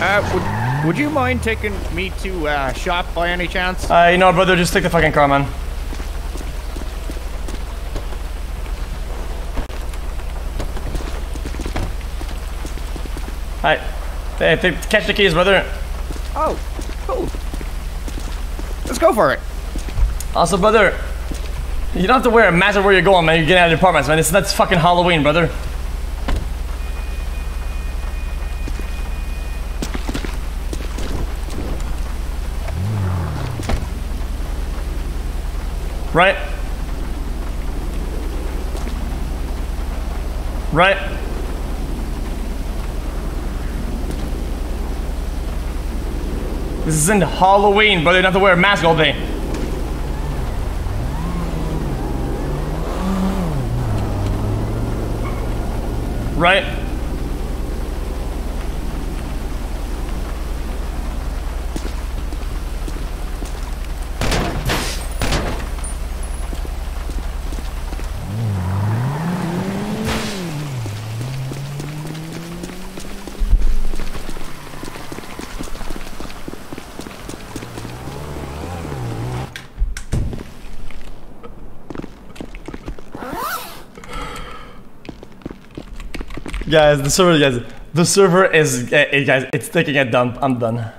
Uh, would, would you mind taking me to uh, shop by any chance? Uh, you know, brother, just take the fucking car, man. Hi. Hey, th- catch the keys, brother. Oh, cool. Let's go for it. Also, brother, you don't have to wear a mask where you're going, man. You're getting out of the apartments, man. It's that's fucking Halloween, brother. Right? Right? This isn't Halloween, brother. You don't have to wear a mask all day. Right? Guys, the server, guys, the server is, uh, guys, it's taking a dump. I'm done.